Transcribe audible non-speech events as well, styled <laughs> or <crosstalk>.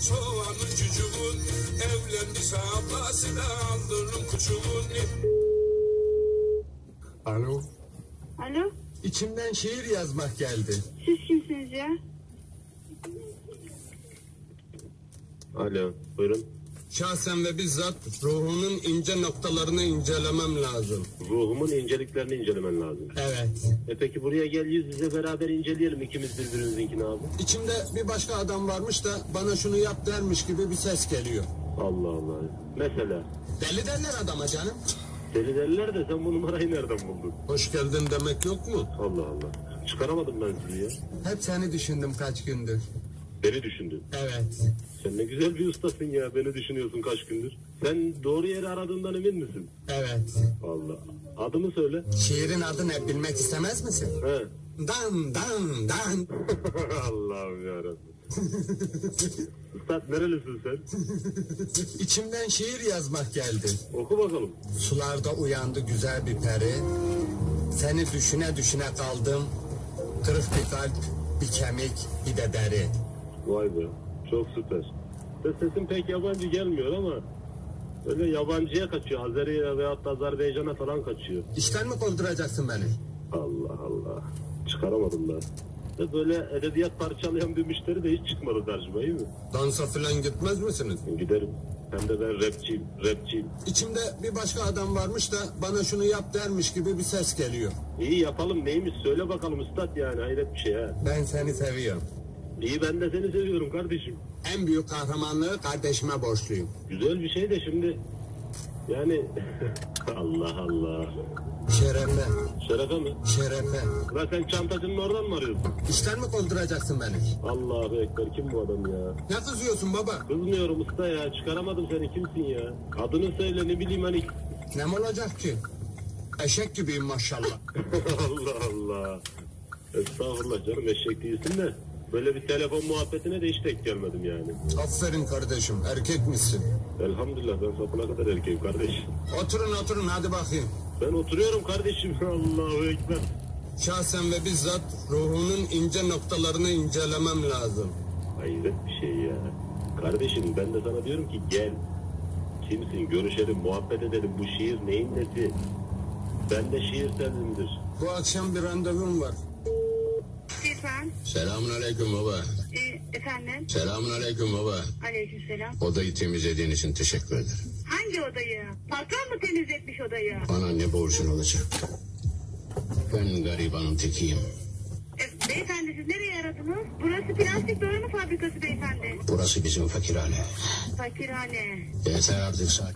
soğanın cücüğün Evlendiyse ablası da aldırın kuçuğun Alo. Alo, İçimden şiir yazmak geldi. siz kimsiniz ya? Alo, buyurun. Şahsen ve bizzat ruhunun ince noktalarını incelemem lazım. Ruhumun inceliklerini incelemen lazım. Evet. E peki buraya gel yüz yüze beraber inceleyelim ikimiz birbirimizinkini abi. İçimde bir başka adam varmış da bana şunu yap dermiş gibi bir ses geliyor. Allah Allah. Mesela. Deli derler adama canım. Deli derler de sen bu numarayı nereden buldun? Hoş geldin demek yok mu? Allah Allah. Çıkaramadım ben sizi ya. Hep seni düşündüm kaç gündür. Beni düşündün. Evet. Sen ne güzel bir ustasın ya. Beni düşünüyorsun kaç gündür. Sen doğru yeri aradığından emin misin? Evet. Allah. Adımı söyle. Şiirin adı ne bilmek istemez misin? He. Dan dan dan. <laughs> Allah'ım yarabbim. Üstad nerelisin sen? İçimden şiir yazmak geldi. Oku bakalım. Sularda uyandı güzel bir peri. Seni düşüne düşüne kaldım. Kırık bir kalp, bir kemik, bir de deri. Vay be. Çok süper. De sesin pek yabancı gelmiyor ama öyle yabancıya kaçıyor. Azeri'ye veyahut da Azerbaycan'a falan kaçıyor. İşten mi kovduracaksın beni? Allah Allah. Çıkaramadım da. De böyle edebiyat parçalayan bir müşteri de hiç çıkmadı karşıma iyi mi? Dansa filan gitmez misiniz? Giderim. Hem de ben rapçiyim, rapçiyim. İçimde bir başka adam varmış da bana şunu yap dermiş gibi bir ses geliyor. İyi yapalım neymiş söyle bakalım üstad yani hayret bir şey ha. Ben seni seviyorum. İyi ben de seni seviyorum kardeşim. En büyük kahramanlığı kardeşime borçluyum. Güzel bir şey de şimdi yani <laughs> Allah Allah. Şerefe, Şerefe mi? şerefe. Lan sen çantacının oradan mı arıyorsun? İşten mi kovduracaksın beni? Allahu Ekber kim bu adam ya? Ne kızıyorsun baba? Kızmıyorum usta ya çıkaramadım seni kimsin ya? Adını söyle ne bileyim hani. Ne olacak ki? Eşek gibiyim maşallah. <laughs> Allah Allah. Estağfurullah canım eşek değilsin de. Böyle bir telefon muhabbetine de hiç denk gelmedim yani. Aferin kardeşim, erkek misin? Elhamdülillah ben sapına kadar erkeğim kardeş. Oturun oturun hadi bakayım. Ben oturuyorum kardeşim. <laughs> Allahu Ekber. Şahsen ve bizzat ruhunun ince noktalarını incelemem lazım. Hayret bir şey ya. Kardeşim ben de sana diyorum ki gel. Kimsin görüşelim muhabbet edelim bu şiir neyin nesi? Ben de şiir senindir. Bu akşam bir randevum var. Lütfen. Selamun aleyküm baba. Ee, efendim? Selamun aleyküm baba. Aleykümselam. Odayı temizlediğin için teşekkür ederim. Hangi odayı? Patron mu temizletmiş odayı? Bana ne borcun olacak? Ben garibanın tekiyim. E, beyefendi siz nereye aradınız? Burası plastik doğrama fabrikası beyefendi. Burası bizim fakirhane. Fakirhane. Yeter artık saat.